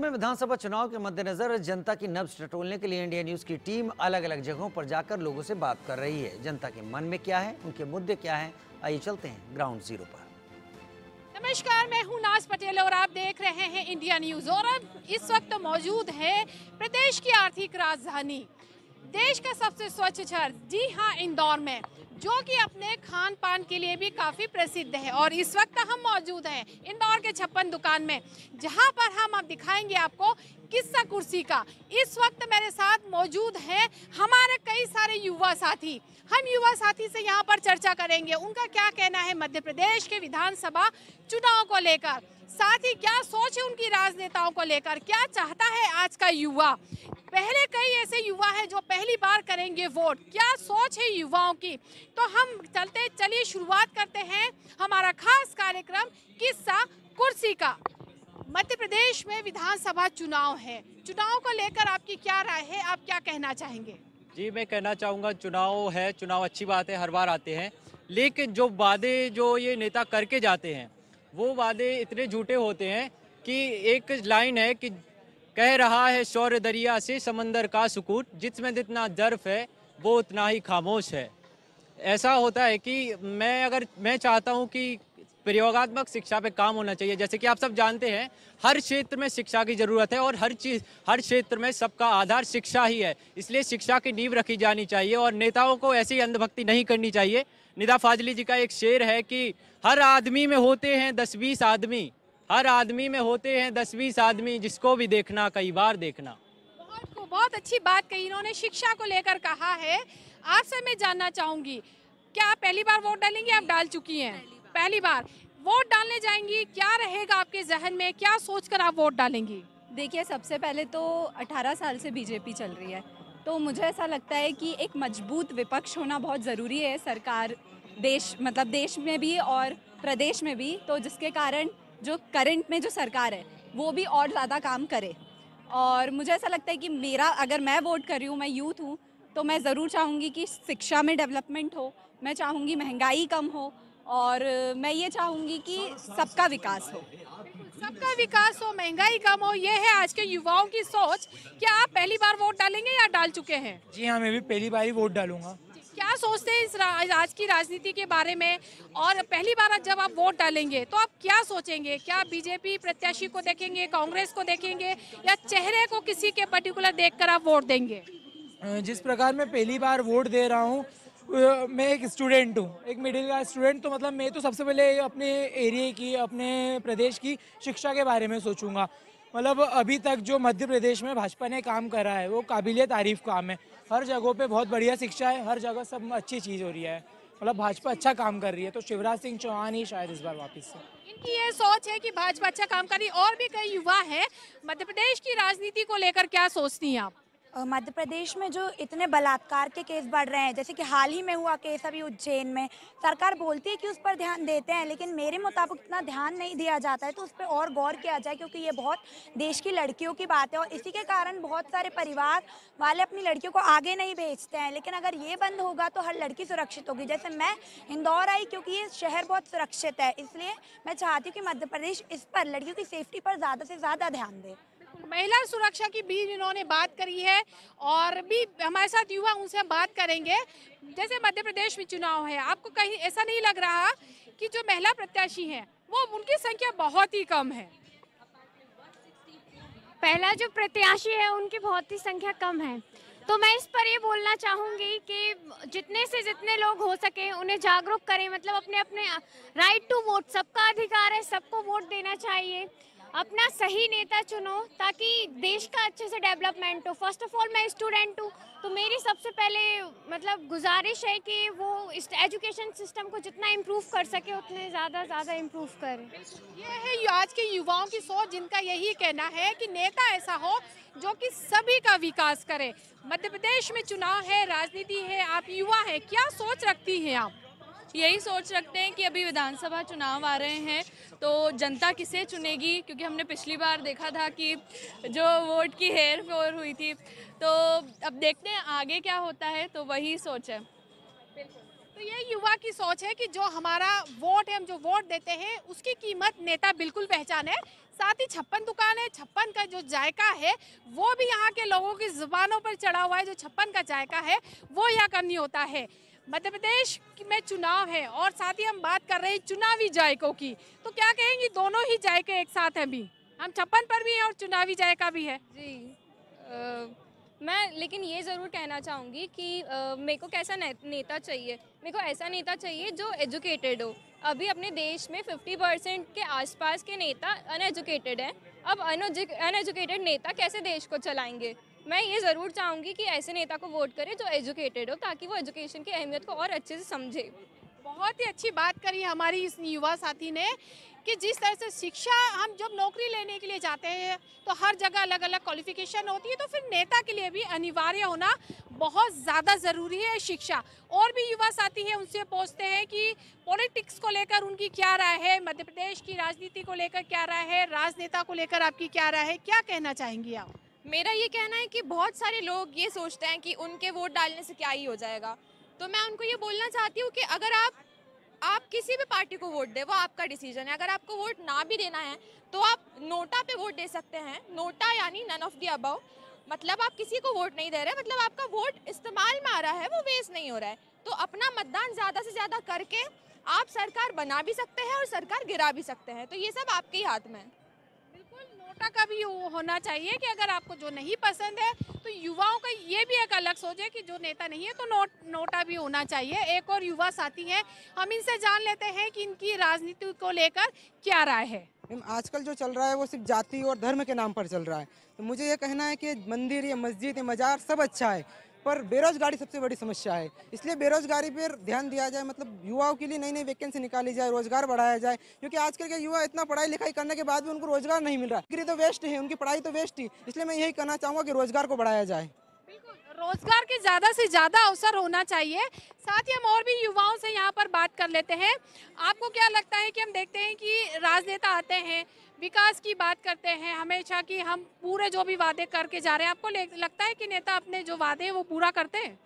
में विधानसभा चुनाव के मद्देनजर जनता की नब्ज टटोलने के लिए इंडिया न्यूज़ की टीम अलग अलग जगहों पर जाकर लोगों से बात कर रही है। जनता के मन में क्या है? उनके मुद्दे क्या है? आइए चलते हैं ग्राउंड ज़ीरो पर। नमस्कार, मैं हूँ नाज पटेल और आप देख रहे हैं इंडिया न्यूज़। और अब इस वक्त मौजूद है प्रदेश की आर्थिक राजधानी। देश का सबसे स्वच्छ शहर जी हाँ इंदौर में, जो कि अपने खान पान के लिए भी काफ़ी प्रसिद्ध है और इस वक्त हम मौजूद हैं इंदौर के छप्पन दुकान में। जहाँ पर हम अब दिखाएँगे आपको किस्सा कुर्सी का। इस वक्त मेरे साथ मौजूद है हमारे कई सारे युवा साथी। हम युवा साथी से यहाँ पर चर्चा करेंगे। उनका क्या कहना है? मध्य प्रदेश के विधानसभा चुनाव को लेकर। साथ ही क्या सोच है उनकी राजनेताओं को लेकर? क्या चाहता है आज का युवा? पहले कई ऐसे युवा हैं जो पहली बार करेंगे वोट। क्या सोच है युवाओं की? तो हम चलते, चलिए शुरुआत करते हैं हमारा खास कार्यक्रम किस्सा कुर्सी का। मध्य प्रदेश में विधानसभा चुनाव है। चुनाव को लेकर आपकी क्या राय है? आप क्या कहना चाहेंगे? जी, मैं कहना चाहूँगा, चुनाव है, चुनाव अच्छी बात है, हर बार आते हैं। लेकिन जो वादे जो ये नेता करके जाते हैं, वो वादे इतने झूठे होते हैं कि एक लाइन है कि कह रहा है शौर्य दरिया से समंदर का सुकून जिसमें जितना जर्फ है, वो उतना ही खामोश है। ऐसा होता है कि मैं अगर, मैं चाहता हूँ कि प्रयोगात्मक शिक्षा पे काम होना चाहिए। जैसे कि आप सब जानते हैं, हर क्षेत्र में शिक्षा की ज़रूरत है और हर चीज़, हर क्षेत्र में सबका आधार शिक्षा ही है। इसलिए शिक्षा की नींव रखी जानी चाहिए और नेताओं को ऐसी अंधभक्ति नहीं करनी चाहिए। निदा फाजली जी का एक शेर है कि हर आदमी में होते हैं दस बीस आदमी। हर आदमी में होते हैं दस बीस आदमी, जिसको भी देखना, कई बार देखना। बहुत बहुत अच्छी बात कही इन्होंने, शिक्षा को लेकर कहा है। आपसे मैं जानना चाहूँगी, क्या आप पहली बार वोट डालेंगे? आप डाल चुकी हैं। पहली बार वोट डालने जाएँगी, क्या रहेगा आपके जहन में? क्या सोचकर आप वोट डालेंगी? देखिए, सबसे पहले तो 18 साल से बीजेपी चल रही है तो मुझे ऐसा लगता है कि एक मज़बूत विपक्ष होना बहुत ज़रूरी है, सरकार देश मतलब देश में भी और प्रदेश में भी तो जिसके कारण जो करंट में जो सरकार है, वो भी और ज़्यादा काम करे। और मुझे ऐसा लगता है कि मेरा, अगर मैं वोट कर रही हूँ, मैं यूथ हूँ तो मैं ज़रूर चाहूँगी कि शिक्षा में डेवलपमेंट हो, मैं चाहूँगी महँगाई कम हो और मैं ये चाहूँगी कि सबका विकास हो। सबका विकास हो महँगाई कम हो ये है आज के युवाओं की सोच। क्या आप पहली बार वोट डालेंगे या डाल चुके हैं? जी हाँ मैं भी पहली बार ही वोट डालूँगा। क्या सोचते हैं इस रा- आज की राजनीति के बारे में? और पहली बार जब आप वोट डालेंगे तो आप क्या सोचेंगे? क्या बीजेपी प्रत्याशी को देखेंगे कांग्रेस को देखेंगे या चेहरे को किसी के पर्टिकुलर देखकर आप वोट देंगे? जिस प्रकार मैं पहली बार वोट दे रहा हूँ मैं एक स्टूडेंट हूँ, एक मिडिल क्लास स्टूडेंट तो मतलब मैं तो सबसे पहले अपने एरिए की, अपने प्रदेश की शिक्षा के बारे में सोचूँगा। मतलब अभी तक जो मध्य प्रदेश में भाजपा ने काम करा है, वो काबिल तारीफ़ काम है। हर जगहों पे बहुत बढ़िया शिक्षा है, हर जगह सब अच्छी चीज़ हो रही है। मतलब भाजपा अच्छा काम कर रही है तो शिवराज सिंह चौहान ही शायद इस बार वापस से। इनकी ये सोच है कि भाजपा अच्छा काम कर रही है, और भी कई युवा हैं। मध्य प्रदेश की राजनीति को लेकर क्या सोचती हैं आप? मध्य प्रदेश में जो इतने बलात्कार के केस बढ़ रहे हैं, जैसे कि हाल ही में हुआ केस अभी उज्जैन में, सरकार बोलती है कि उस पर ध्यान देते हैं, लेकिन मेरे मुताबिक इतना ध्यान नहीं दिया जाता है तो उस पर और गौर किया जाए, क्योंकि ये बहुत देश की लड़कियों की बात है और इसी के कारण बहुत सारे परिवार वाले अपनी लड़कियों को आगे नहीं भेजते हैं। लेकिन अगर ये बंद होगा तो हर लड़की सुरक्षित होगी। जैसे मैं इंदौर आई, क्योंकि ये शहर बहुत सुरक्षित है, इसलिए मैं चाहती हूँ कि मध्य प्रदेश इस पर, लड़कियों की सेफ्टी पर ज़्यादा से ज़्यादा ध्यान दे। महिला सुरक्षा की भी इन्होंने बात करी है और भी हमारे साथ युवा उनसे हम बात करेंगे। जैसे मध्य प्रदेश में चुनाव है, आपको कहीं ऐसा नहीं लग रहा कि जो महिला प्रत्याशी हैं, वो उनकी संख्या बहुत ही कम है? पहला जो प्रत्याशी है, उनकी बहुत ही संख्या कम है। तो मैं इस पर ये बोलना चाहूँगी कि जितने से जितने लोग हो सके उन्हें जागरूक करें मतलब अपने अपने राइट टू वोट सबका अधिकार है, सबको वोट देना चाहिए। अपना सही नेता चुनो ताकि देश का अच्छे से डेवलपमेंट हो। फ़र्स्ट ऑफ़ ऑल मैं स्टूडेंट हूँ तो मेरी सबसे पहले मतलब गुजारिश है कि वो इस एजुकेशन सिस्टम को जितना इम्प्रूव कर सके, उतने ज़्यादा ज़्यादा इम्प्रूव करें। ये है आज के युवाओं की सोच, जिनका यही कहना है कि नेता ऐसा हो जो कि सभी का विकास करे। मध्य प्रदेश में चुनाव है, राजनीति है, आप युवा हैं, क्या सोच रखती हैं आप? यही सोच रखते हैं कि अभी विधानसभा चुनाव आ रहे हैं तो जनता किसे चुनेगी? क्योंकि हमने पिछली बार देखा था कि जो वोट की हेर फेर हुई थी। तो अब देखते हैं आगे क्या होता है तो वही सोच है। तो ये युवा की सोच है कि जो हमारा वोट है, हम जो वोट देते हैं, उसकी कीमत नेता बिल्कुल पहचाने साथ ही छप्पन दुकान है, छप्पन का जो जायका है, वो भी यहाँ के लोगों की जुबानों पर चढ़ा हुआ है। जो छप्पन का जायका है, वो यहाँ का नहीं होता है। मध्य प्रदेश में चुनाव है और साथ ही हम बात कर रहे हैं चुनावी जायकों की। तो क्या कहेंगी दोनों ही जायके एक साथ हैं भी। हम छप्पन पर भी हैं और चुनावी जायका भी है। जी अ, मैं लेकिन ये ज़रूर कहना चाहूँगी कि मेरे को कैसा ने, नेता चाहिए? मेरे को ऐसा नेता चाहिए जो एजुकेटेड हो। अभी अपने देश में 50 परसेंट के आसपास के नेता अनएजुकेटेड हैं। अब अनएजुकेटेड नेता कैसे देश को चलाएँगे? मैं ये ज़रूर चाहूँगी कि ऐसे नेता को वोट करें जो एजुकेटेड हो, ताकि वो एजुकेशन की अहमियत को और अच्छे से समझे। बहुत ही अच्छी बात करी हमारी इस युवा साथी ने कि जिस तरह से शिक्षा हम जब नौकरी लेने के लिए जाते हैं तो हर जगह अलग अलग क्वालिफिकेशन होती है तो फिर नेता के लिए भी अनिवार्य होना बहुत ज़्यादा ज़रूरी है शिक्षा। और भी युवा साथी हैं, उनसे पूछते हैं कि पॉलिटिक्स को लेकर उनकी क्या राय है, मध्य प्रदेश की राजनीति को लेकर क्या राय है, राजनेता को लेकर आपकी क्या राय है, क्या कहना चाहेंगी आप? मेरा ये कहना है कि बहुत सारे लोग ये सोचते हैं कि उनके वोट डालने से क्या ही हो जाएगा। तो मैं उनको ये बोलना चाहती हूँ कि अगर आप आप किसी भी पार्टी को वोट दे, वो आपका डिसीज़न है। अगर आपको वोट ना भी देना है तो आप नोटा पे वोट दे सकते हैं। नोटा यानी नन ऑफ़ दी अबव मतलब आप किसी को वोट नहीं दे रहे मतलब आपका वोट इस्तेमाल में आ रहा है, वो वेस्ट नहीं हो रहा है। तो अपना मतदान ज़्यादा से ज़्यादा करके आप सरकार बना भी सकते हैं और सरकार गिरा भी सकते हैं। तो ये सब आपके ही हाथ में है। नोटा का भी होना चाहिए कि अगर आपको जो नहीं पसंद है तो युवाओं का ये भी एक अलग सोच है कि जो नेता नहीं है तो नोट, नोटा भी होना चाहिए। एक और युवा साथी हैं, हम इनसे जान लेते हैं कि इनकी राजनीति को लेकर क्या राय है। मैम, आजकल जो चल रहा है वो सिर्फ़ जाति और धर्म के नाम पर चल रहा है। तो मुझे ये कहना है कि मंदिर या मस्जिद या मजार सब अच्छा है पर बेरोजगारी सबसे बड़ी समस्या है। इसलिए बेरोजगारी पर ध्यान दिया जाए मतलब युवाओं के लिए नई नई वैकेंसी निकाली जाए, रोज़गार बढ़ाया जाए, क्योंकि आजकल के युवा इतना पढ़ाई लिखाई करने के बाद भी उनको रोज़गार नहीं मिल रहा। डिग्री तो वेस्ट है, उनकी पढ़ाई तो वेस्ट ही, इसलिए मैं यही कहना चाहूँगा कि रोज़गार को बढ़ाया जाए। रोज़गार के ज़्यादा से ज़्यादा अवसर होना चाहिए। साथ ही हम और भी युवाओं से यहाँ पर बात कर लेते हैं। आपको क्या लगता है कि हम देखते हैं कि राजनेता आते हैं विकास की बात करते हैं हमेशा कि हम पूरे जो भी वादे करके जा रहे हैं आपको लगता है कि नेता अपने जो वादे हैं वो पूरा करते हैं?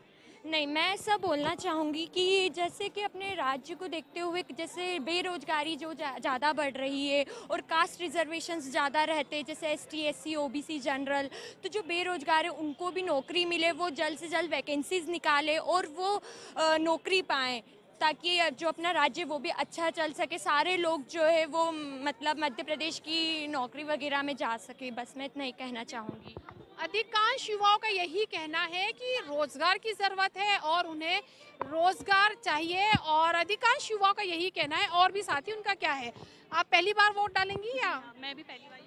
नहीं मैं ऐसा बोलना चाहूँगी कि जैसे कि अपने राज्य को देखते हुए जैसे बेरोजगारी जो ज़्यादा जा, बढ़ रही है और कास्ट रिजर्वेशंस ज़्यादा रहते हैं जैसे S T S C O B C general तो जो बेरोजगार है उनको भी नौकरी मिले वो जल्द से जल्द वैकेंसीज निकाले और वो नौकरी पाएँ। ताकि जो अपना राज्य वो भी अच्छा चल सके। सारे लोग जो है वो मतलब मध्य प्रदेश की नौकरी वगैरह में जा सके। बस मैं इतना ही कहना चाहूँगी। अधिकांश युवाओं का यही कहना है कि रोज़गार की ज़रूरत है और उन्हें रोज़गार चाहिए और अधिकांश युवाओं का यही कहना है। और भी साथी उनका क्या है? आप पहली बार वोट डालेंगी या? मैं भी पहली बार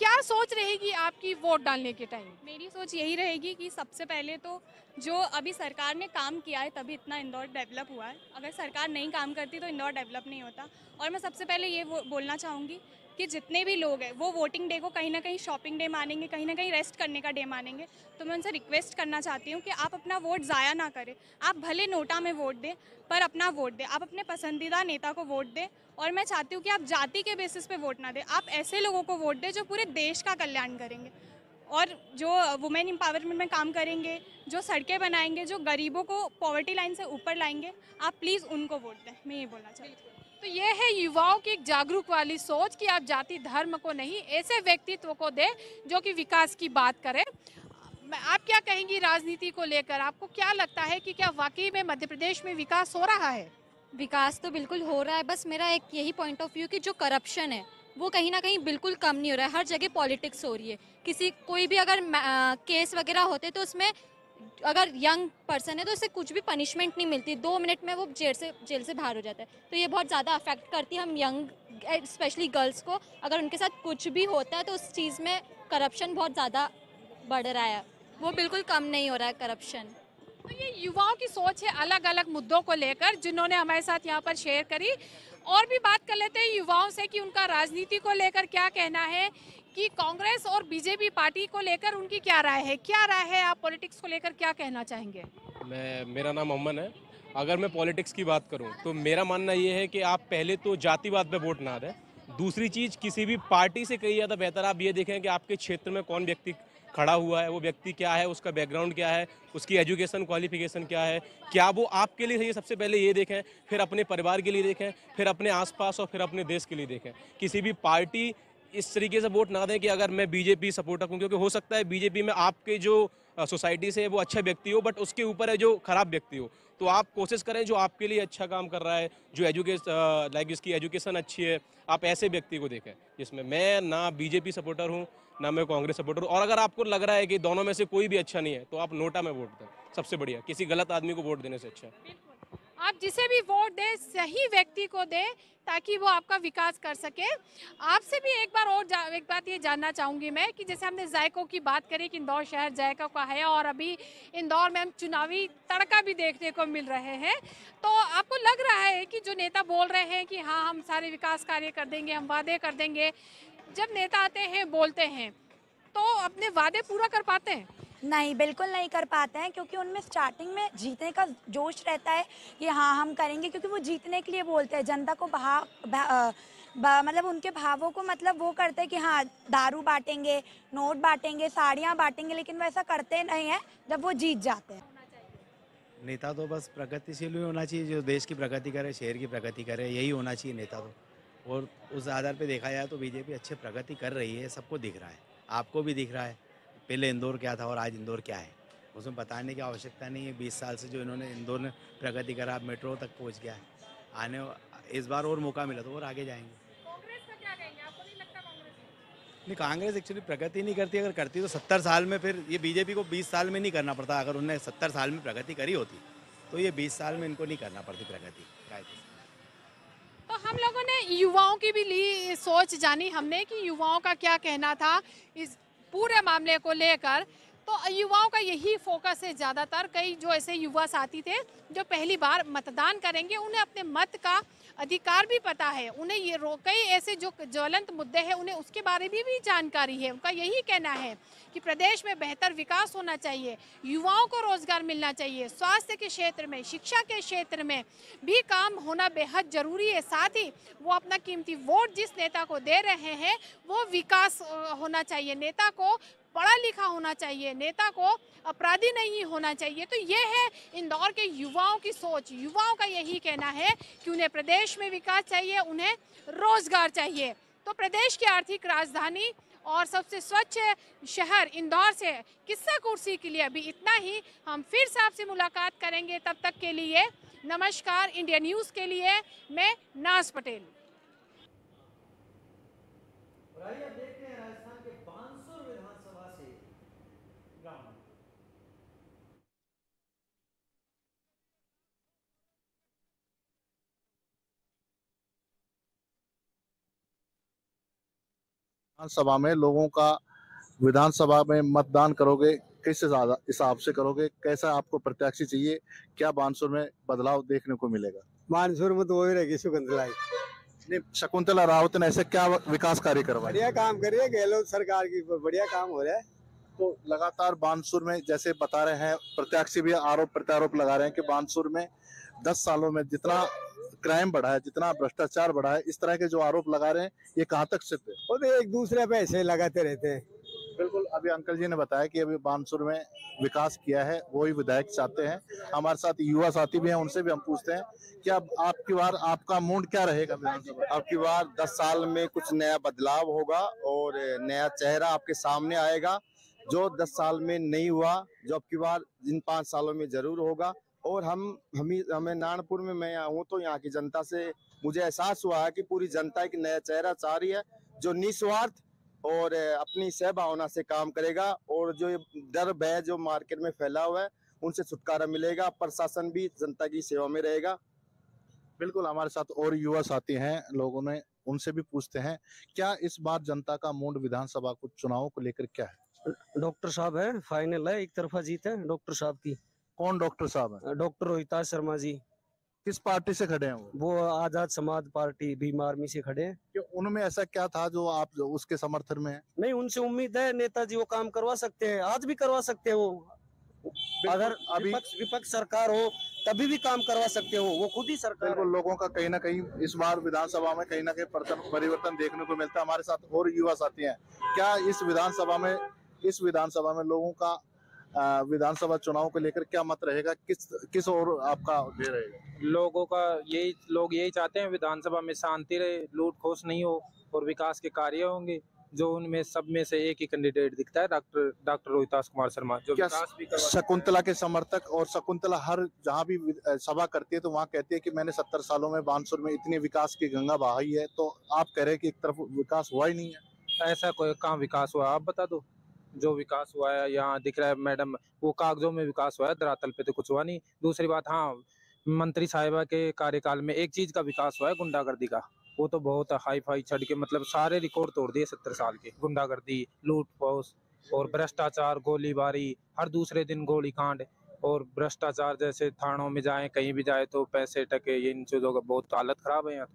क्या सोच रहेगी आपकी वोट डालने के टाइम मेरी सोच यही रहेगी कि सबसे पहले तो जो अभी सरकार ने काम किया है, तभी इतना इंदौर डेवलप हुआ है। अगर सरकार नहीं काम करती तो इंदौर डेवलप नहीं होता। और मैं सबसे पहले ये बोलना चाहूँगी कि जितने भी लोग हैं, वो वोटिंग डे को कहीं ना कहीं शॉपिंग डे मानेंगे, कहीं ना कहीं रेस्ट करने का डे मानेंगे। तो मैं उनसे रिक्वेस्ट करना चाहती हूँ कि आप अपना वोट ज़ाया ना करें। आप भले नोटा में वोट दें, पर अपना वोट दें। आप अपने पसंदीदा नेता को वोट दें और मैं चाहती हूँ कि आप जाति के बेसिस पे वोट ना दें। आप ऐसे लोगों को वोट दें जो पूरे देश का कल्याण करेंगे। और जो वुमेन एम्पावरमेंट में काम करेंगे, जो सड़कें बनाएँगे, जो गरीबों को पॉवर्टी लाइन से ऊपर लाएँगे, आप प्लीज़ उनको वोट दें। मैं ये बोलना चाहती हूँ। तो ये है युवाओं की एक जागरूक वाली सोच कि आप जाति धर्म को नहीं, ऐसे व्यक्तित्व को दे जो कि विकास की बात करें। आप क्या कहेंगी राजनीति को लेकर? आपको क्या लगता है कि क्या वाकई में मध्य प्रदेश में विकास हो रहा है? विकास तो बिल्कुल हो रहा है बस मेरा एक यही पॉइंट ऑफ़ व्यू कि जो करप्शन है वो कहीं ना कहीं बिल्कुल कम नहीं हो रहा है। हर जगह पॉलिटिक्स हो रही है। किसी कोई भी अगर आ, केस वगैरह होते तो उसमें अगर यंग पर्सन है तो उसे कुछ भी पनिशमेंट नहीं मिलती। दो मिनट में वो जेल से जेल से बाहर हो जाता है। तो ये बहुत ज़्यादा अफेक्ट करती है हम यंग स्पेशली गर्ल्स को। अगर उनके साथ कुछ भी होता है तो उस चीज़ में करप्शन बहुत ज़्यादा बढ़ रहा है। वो बिल्कुल कम नहीं हो रहा है करप्शन तो ये युवाओं की सोच है अलग अलग मुद्दों को लेकर, जिन्होंने हमारे साथ यहाँ पर शेयर करी। और भी बात कर लेते हैं युवाओं से कि उनका राजनीति को लेकर क्या कहना है, कि कांग्रेस और बीजेपी पार्टी को लेकर उनकी क्या राय है? क्या राय है? आप पॉलिटिक्स को लेकर क्या कहना चाहेंगे? मैं, मेरा नाम अमन है। अगर मैं पॉलिटिक्स की बात करूँ तो मेरा मानना ये है कि आप पहले तो जातिवाद पे वोट ना दें। दूसरी चीज़, किसी भी पार्टी से कहीं ज़्यादा बेहतर, आप ये देखें कि आपके क्षेत्र में कौन व्यक्ति खड़ा हुआ है, वो व्यक्ति क्या है, उसका बैकग्राउंड क्या है, उसकी एजुकेशन क्वालिफिकेशन क्या है, क्या वो आपके लिए चाहिए सबसे पहले ये देखें, फिर अपने परिवार के लिए देखें, फिर अपने आसपास और फिर अपने देश के लिए देखें। किसी भी पार्टी इस तरीके से वोट ना दें कि अगर मैं बीजेपी सपोर्टर हूँ, क्योंकि हो सकता है बीजेपी में आपके जो सोसाइटी से वो अच्छा व्यक्ति हो बट उसके ऊपर है जो खराब व्यक्ति हो। तो आप कोशिश करें जो आपके लिए अच्छा काम कर रहा है, जो एजुकेश लाइक जिसकी एजुकेशन अच्छी है, आप ऐसे व्यक्ति को देखें, जिसमें मैं ना बीजेपी सपोर्टर हूँ, ना मैं कांग्रेस सपोर्टर हूँ, और अगर आपको लग रहा है कि दोनों में से कोई भी अच्छा नहीं है तो आप नोटा में वोट दें, सबसे बढ़िया, किसी गलत आदमी को वोट देने से अच्छा आप जिसे भी वोट दें, सही व्यक्ति को दें, ताकि वो आपका विकास कर सके। आपसे भी एक बार और एक बात ये जानना चाहूँगी मैं कि जैसे हमने जायकों की बात करी कि इंदौर शहर जायका का है और अभी इंदौर में हम चुनावी तड़का भी देखने को मिल रहे हैं। तो आपको लग रहा है कि जो नेता बोल रहे हैं कि हाँ हम सारे विकास कार्य कर देंगे, हम वादे कर देंगे, जब नेता आते हैं, बोलते हैं तो अपने वादे पूरा कर पाते हैं। नहीं बिल्कुल नहीं कर पाते हैं क्योंकि उनमें स्टार्टिंग में जीतने का जोश रहता है कि हाँ हम करेंगे क्योंकि वो जीतने के लिए बोलते हैं जनता को भाव भा, मतलब उनके भावों को मतलब वो करते हैं कि हाँ दारू बांटेंगे नोट बांटेंगे साड़ियाँ बांटेंगे लेकिन वो ऐसा करते नहीं हैं जब वो जीत जाते हैं। नेता तो बस प्रगतिशील ही होना चाहिए जो देश की प्रगति करे शहर की प्रगति करे यही होना चाहिए नेता तो। और उस आधार पे देखा जाए तो बीजेपी अच्छे प्रगति कर रही है सबको दिख रहा है आपको भी दिख रहा है। पहले इंदौर क्या था और आज इंदौर क्या है? उसमें बताने की आवश्यकता नहीं है। बीस साल से जो इन्होंने इंदौर ने प्रगति करा मेट्रो तक पहुँच गया है। आने इस बार और मौका मिला तो और आगे जाएँगे। नहीं कांग्रेस एक्चुअली प्रगति नहीं करती। अगर करती तो सत्तर साल में फिर ये बीजेपी को बीस साल में नहीं करना पड़ता। अगर उन्होंने सत्तर साल में प्रगति करी होती तो ये बीस साल में इनको नहीं करना पड़ती प्रगति। तो हम लोगों ने युवाओं की भी ली सोच जानी। हमने कि युवाओं का क्या कहना था। इस पूरे मामले को लेकर तो युवाओं का यही फोकस है ज़्यादातर। कई जो ऐसे युवा साथी थे जो पहली बार मतदान करेंगे, उन्हें अपने मत का अधिकार भी पता है। उन्हें ये कई ऐसे जो ज्वलंत मुद्दे हैं, उन्हें उसके बारे में भी जानकारी है। उनका यही कहना है कि प्रदेश में बेहतर विकास होना चाहिए, युवाओं को रोज़गार मिलना चाहिए, स्वास्थ्य के क्षेत्र में, शिक्षा के क्षेत्र में भी काम होना बेहद ज़रूरी है। साथ ही वो अपना कीमती वोट जिस नेता को दे रहे हैं, वो विकास होना चाहिए। नेता को पढ़ा लिखा होना चाहिए, नेता को अपराधी नहीं होना चाहिए। तो ये है इंदौर के युवाओं की सोच। युवाओं का यही कहना है कि उन्हें प्रदेश में विकास चाहिए, उन्हें रोज़गार चाहिए। तो प्रदेश की आर्थिक राजधानी और सबसे स्वच्छ शहर इंदौर से किस्सा कुर्सी के लिए अभी इतना ही। हम फिर से आपसे मुलाकात करेंगे। तब तक के लिए नमस्कार। इंडिया न्यूज़ के लिए मैं नाज पटेल। विधानसभा में लोगों का विधानसभा में मतदान करोगे किस हिसाब से करोगे? कैसा आपको प्रत्याशी चाहिए? क्या बानसुर में बदलाव देखने को मिलेगा? बानसूर में तो वही रहेगी शकुंतला शकुंतला रावत ने ऐसे क्या विकास कार्य करवाए? बढ़िया काम करिए गहलोत सरकार की बढ़िया काम हो रहा है। तो लगातार बानसुर में जैसे बता रहे हैं प्रत्याशी भी आरोप प्रत्यारोप लगा रहे हैं कि बानसूर में दस सालों में जितना क्राइम बढ़ा है जितना भ्रष्टाचार बढ़ा है इस तरह के जो आरोप लगा रहे हैं ये कहाँ तक सिद्ध है? वो तो एक दूसरे पे ऐसे लगाते रहते हैं। बिल्कुल अभी अंकल जी ने बताया कि अभी बानसुर में विकास किया है वो ही विधायक चाहते हैं। हमारे साथ युवा साथी भी हैं उनसे भी हम पूछते हैं कि अब आपकी बार आपका मूड क्या रहेगा आपकी बार दस साल में कुछ नया बदलाव होगा और नया चेहरा आपके सामने आएगा। जो दस साल में नहीं हुआ, जो अब की बार इन पाँच सालों में ज़रूर होगा। और हम हम, हमें नानपुर में मैं हूँ तो यहाँ की जनता से मुझे एहसास हुआ है कि पूरी जनता एक नया चेहरा चाह रही है, जो निस्वार्थ और अपनी सहभावना से काम करेगा और जो डर, भय जो मार्केट में फैला हुआ है, उनसे छुटकारा मिलेगा। प्रशासन भी जनता की सेवा में रहेगा। बिल्कुल, हमारे साथ और युवा साथी हैं, लोगों ने उनसे भी पूछते हैं, क्या इस बार जनता का मूड विधानसभा को, चुनाव को लेकर क्या है? डॉक्टर साहब है फाइनल है एक तरफा जीत है डॉक्टर साहब की। कौन डॉक्टर साहब है? डॉक्टर रोहिता शर्मा जी। किस पार्टी से खड़े हैं वो? वो आज़ाद समाज पार्टी भीम आर्मी से खड़े हैं। कि उनमें ऐसा क्या था जो आप जो उसके समर्थन में है? नहीं उनसे उम्मीद है नेताजी वो काम करवा सकते हैं आज भी करवा सकते हैं वो। अगर अभी विपक्ष विपक्ष सरकार हो तभी भी काम करवा सकते हो वो खुद ही सरकार बिल्कुल लोगों का कहीं ना कहीं इस बार विधानसभा में कहीं ना कहीं परिवर्तन देखने को मिलता है। हमारे साथ और युवा साथी हैं। क्या इस विधानसभा में इस विधानसभा में लोगों का विधानसभा चुनाव को लेकर क्या मत रहेगा? किस किस और आपका दे रहेगा लोगों का यही लोग यही चाहते हैं विधानसभा में शांति रहे लूट खोस नहीं हो और विकास के कार्य होंगे जो उनमें सब में से एक ही कैंडिडेट दिखता है डॉक्टर डॉक्टर रोहितास कुमार शर्मा जो विकास भी शकुंतला के समर्थक और शकुंतला हर जहाँ भी सभा करती है तो वहाँ कहती है कि मैंने सत्तर सालों में बानसुर में इतनी विकास की गंगा बहाई है तो आप कह रहे हैं कि एक तरफ़ विकास हुआ ही नहीं है। ऐसा कोई कहाँ विकास हुआ आप बता दो। जो विकास हुआ है, यहाँ दिख रहा है मैडम, वो कागजों में विकास हुआ है, धरातल पे तो कुछ हुआ नहीं। दूसरी बात हाँ मंत्री साहिबा के कार्यकाल में एक चीज़ का विकास हुआ है, गुंडागर्दी का। वो तो बहुत हाई फाई चढ़ के मतलब सारे रिकॉर्ड तोड़ दिए सत्तर साल के। गुंडागर्दी लूट पोस और भ्रष्टाचार, गोलीबारी, हर दूसरे दिन गोली कांड और भ्रष्टाचार जैसे थानों में जाए, कहीं भी जाए तो पैसे टके, ये इन चीज़ों का बहुत हालत खराब है यहाँ।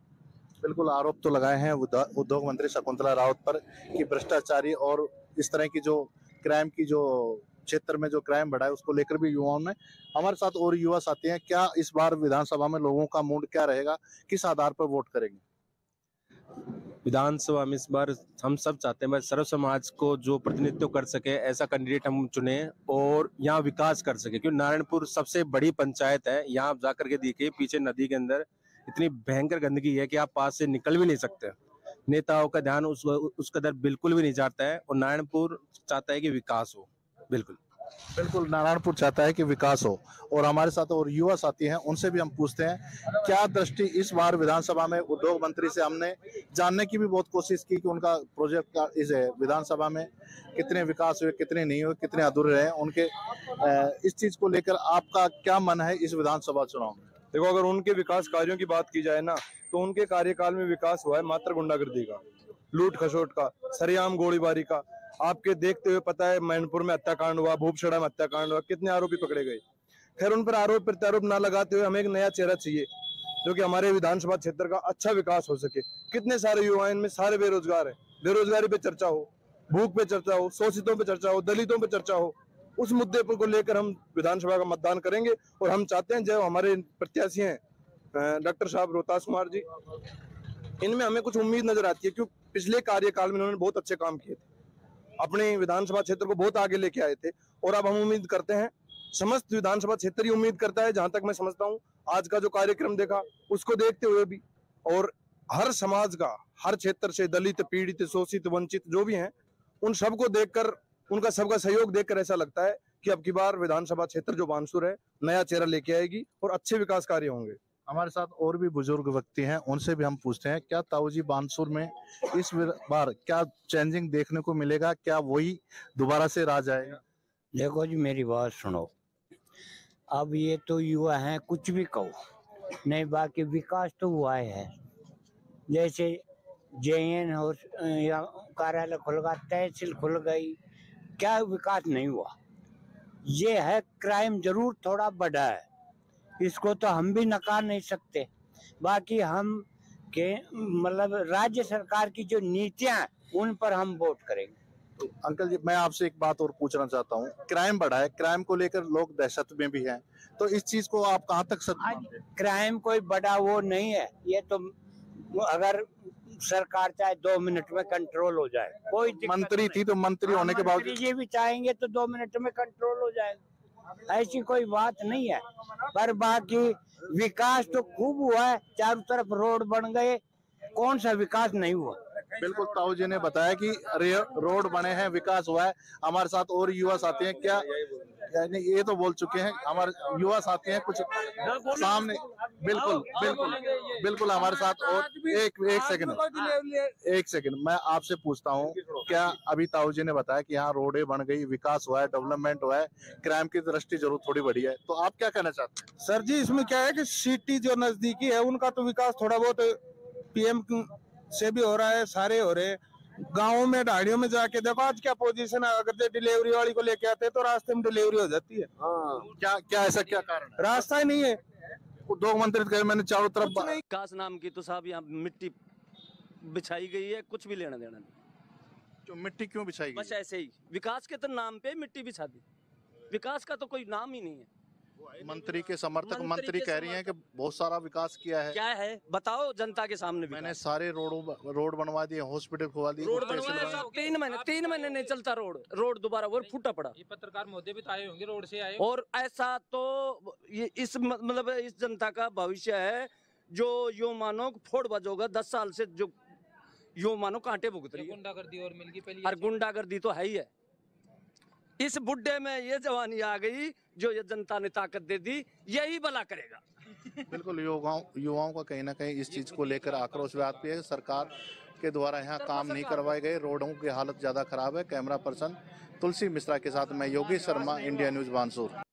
बिल्कुल, आरोप तो लगाए हैं उद्योग मंत्री शकुंतला रावत पर कि भ्रष्टाचारी और इस तरह की जो क्राइम की जो क्षेत्र में जो क्राइम बढ़ा है, उसको लेकर भी युवाओं ने हमारे साथ और युवा साथी हैं। क्या इस बार विधानसभा में लोगों का मूड क्या रहेगा? किस आधार पर वोट करेंगे? विधानसभा में इस बार हम सब चाहते हैं सर्व समाज को जो प्रतिनिधित्व कर सके, ऐसा कैंडिडेट हम चुने और यहाँ विकास कर सके। क्योंकि नारायणपुर सबसे बड़ी पंचायत है, यहाँ आप जाकर के देखिए, पीछे नदी के अंदर इतनी भयंकर गंदगी है कि आप पास से निकल भी नहीं सकते। नेताओं का ध्यान उस उस कदर बिल्कुल भी नहीं जाता है और नारायणपुर चाहता है कि विकास हो बिल्कुल। बिल्कुल नारायणपुर चाहता है कि विकास हो। और हमारे साथ और युवा साथी हैं उनसे भी हम पूछते हैं क्या दृष्टि इस बार विधानसभा में उद्योग मंत्री से हमने जानने की भी बहुत कोशिश की कि उनका प्रोजेक्ट का इस विधानसभा में कितने विकास हुए कितने नहीं हुए कितने अधूरे रहे उनके इस चीज़ को लेकर आपका क्या मन है इस विधानसभा चुनाव में? देखो अगर उनके विकास कार्यों की बात की जाए ना तो उनके कार्यकाल में विकास हुआ है मात्र गुंडागर्दी का, लूट खसोट का, सरेआम गोलीबारी का। आपके देखते हुए पता है मैनपुर में हत्याकांड हुआ, भूपछड़ा में हत्याकांड हुआ, कितने आरोपी पकड़े गए। खैर, उन पर आरोप प्रत्यारोप ना लगाते हुए हमें एक नया चेहरा चाहिए, जो कि हमारे विधानसभा क्षेत्र का अच्छा विकास हो सके। कितने सारे युवा इनमें सारे बेरोजगार हैं, बेरोजगारी पे चर्चा हो, भूख पे चर्चा हो, शोषितों पे चर्चा हो, दलितों पे चर्चा हो, उस मुद्दे पर को लेकर हम विधानसभा का मतदान करेंगे और हम चाहते हैं जो हमारे प्रत्याशी हैं डॉक्टर साहब रोहतास कुमार जी। इनमें हमें कुछ उम्मीद नज़र आती है क्योंकि पिछले कार्यकाल में इन्होंने बहुत अच्छे काम किए थे। अपने विधानसभा क्षेत्र को बहुत आगे लेके आए थे और अब हम उम्मीद करते हैं, समस्त विधानसभा क्षेत्र ही उम्मीद करता है, जहाँ तक मैं समझता हूँ, आज का जो कार्यक्रम देखा, उसको देखते हुए भी और हर समाज का, हर क्षेत्र से दलित, पीड़ित, शोषित, वंचित जो भी हैं, उन सबको देखकर, उनका सबका सहयोग देखकर ऐसा लगता है कि अब की बार विधानसभा क्षेत्र जो बानसूर है, नया चेहरा लेके आएगी और अच्छे विकास कार्य होंगे। हमारे साथ और भी बुज़ुर्ग व्यक्ति हैं, उनसे भी हम पूछते हैं, क्या ताऊजी बानसूर में इस बार क्या चेंजिंग देखने को मिलेगा, क्या वही दोबारा से राज आएगा? देखो जी, मेरी बात सुनो। अब ये तो युवा हैं, कुछ भी कहो। नहीं, बाकी विकास तो हुआ है जैसे जे हो, या कार्यालय खुल गया, तहसील खुल गई, क्या विकास नहीं हुआ? ये है क्राइम ज़रूर थोड़ा बढ़ा है। इसको तो हम भी नकार नहीं सकते। बाकी हम के मतलब राज्य सरकार की जो नीतियाँ उन पर हम वोट करेंगे। अंकल जी मैं आपसे एक बात और पूछना चाहता हूँ। क्राइम बढ़ा है क्राइम को लेकर लोग दहशत में भी हैं। तो इस चीज़ को आप कहाँ तक हैं? क्राइम कोई बड़ा वो नहीं है। ये तो अगर सरकार चाहे दो मिनट में कंट्रोल हो जाए कोई मंत्री थी तो मंत्री होने के बावजूद जी भी चाहेंगे तो दो मिनट में कंट्रोल हो जाएगा ऐसी कोई बात नहीं है। पर बाकी विकास तो खूब हुआ है, चारों तरफ़ रोड बन गए। कौन सा विकास नहीं हुआ? बिल्कुल, ताऊ जी ने बताया कि रोड बने हैं, विकास हुआ है। हमारे साथ और युवा साथी हैं। क्या यानी ये तो बोल चुके हैं, हमारे युवा साथी हैं, कुछ सामने, बिल्कुल बिल्कुल बिल्कुल हमारे साथ, और एक एक सेकंड एक सेकंड मैं आपसे पूछता हूँ, क्या अभी ताऊ जी ने बताया कि यहाँ रोडे बन गई, विकास हुआ है डेवलपमेंट हुआ है क्राइम की दृष्टि ज़रूर थोड़ी बढ़ी है तो आप क्या कहना चाहते हैं? सर जी, इसमें क्या है की सिटी जो नजदीकी है, उनका तो विकास थोड़ा बहुत पीएम से भी हो रहा है, सारे हो रहे हैं गाँव में ढाड़ियों में जाके देखो आज क्या पोजीशन है? अगर जो डिलीवरी वाली को लेके आते हैं तो रास्ते में डिलीवरी हो जाती है। क्या क्या ऐसा क्या कारण रास्ता ही नहीं है। उद्योग मंत्री कहे मैंने चारों तरफ़ विकास नाम की तो साहब यहाँ मिट्टी बिछाई गई है कुछ भी लेना देना नहीं। जो मिट्टी क्यों बिछाई बस ऐसे ही। विकास के तो नाम पे मिट्टी बिछा दी। विकास का तो कोई नाम ही नहीं है। मंत्री के समर्थक मंत्री मंत्री कह रही हैं कि बहुत सारा विकास किया है। क्या है? बताओ जनता के सामने मैंने सारे रोडों रोड बनवा दिए हॉस्पिटल खुलवा दिए रोड तीन महीने तीन महीने नहीं चलता रोड। रोड दोबारा वो फूटा पड़ा। पत्रकार महोदय भी तो आए होंगे रोड से आए। और ऐसा तो ये इस मतलब इस जनता का भविष्य है जो यो मानो फोड़ बजोगा दस साल से जो यो मानो कांटे भुगत रही है। गुंडागर्दी और मिल गई पहली और गुंडागर्दी तो है ही है। इस बुढ़े में ये जवानी आ गई जो ये जनता ने ताकत दे दी यही भला करेगा। बिल्कुल युवाओं युवाओं का कहीं ना कहीं इस चीज़ को लेकर आक्रोश व्याप्त है। सरकार के द्वारा यहाँ काम नहीं करवाए गए रोडों की हालत ज़्यादा खराब है। कैमरा पर्सन तुलसी मिश्रा के साथ मैं योगी शर्मा इंडिया न्यूज़ बानसूर